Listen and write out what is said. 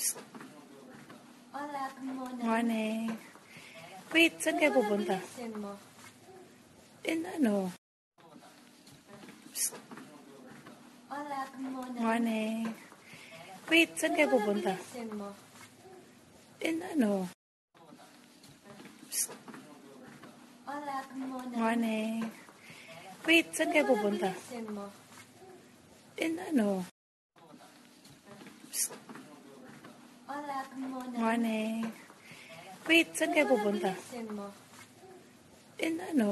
Hola, good morning. Morning. Wait, saan kayo pupunta? In ano? Hola, good morning. Morning. Wait, saan kayo pupunta? In ano? Hola, good morning. Morning. Wait, saan kayo pupunta? In ano? Hola, good morning. Morning. Wait, saan kayo pupunta? Listen mo. In ano?